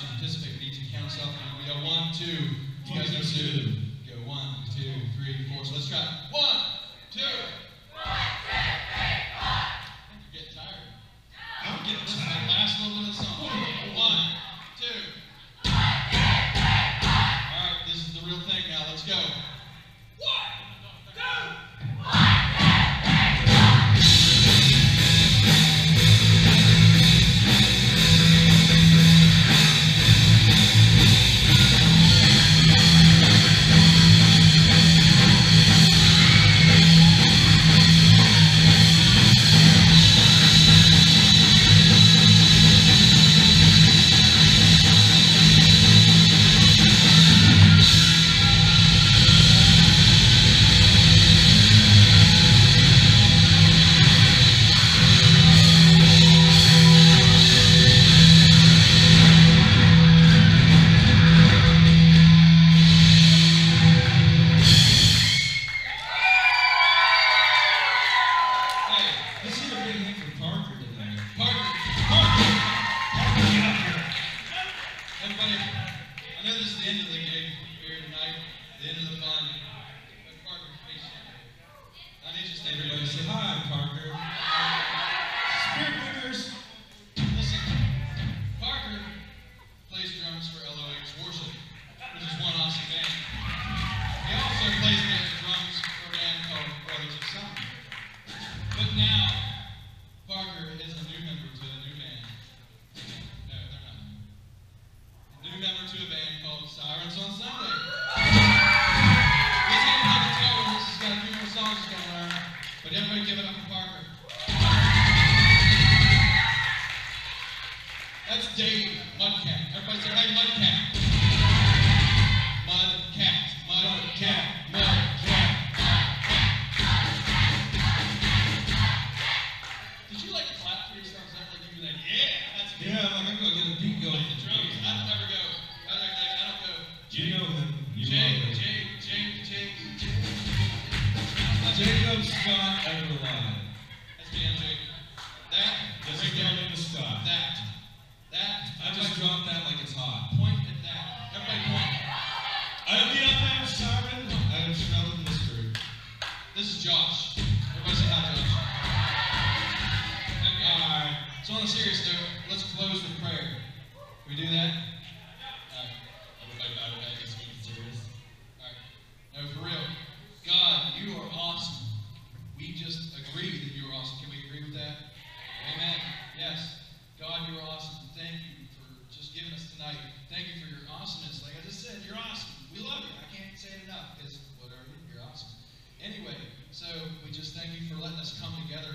to participate in each council. We one, two. everybody say hi, partner. spot ever alive. That's damn That is a down in the spot. That. That. I just dropped that like it's hot. Point at that. Everybody point. I'm the FM siren. I am smelling mystery. This is Josh. Everybody say hi, Josh. Alright. So on a serious note, let's close with prayer. Can we do that? Yes, God, you're awesome. Thank you for just giving us tonight. Thank you for your awesomeness. Like I just said, you're awesome. We love you. I can't say it enough because whatever, you're awesome. Anyway, so we just thank you for letting us come together